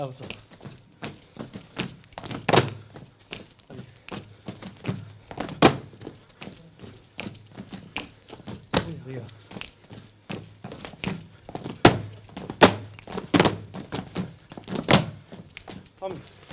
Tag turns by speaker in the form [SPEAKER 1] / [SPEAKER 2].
[SPEAKER 1] Oh, sorry.
[SPEAKER 2] Come.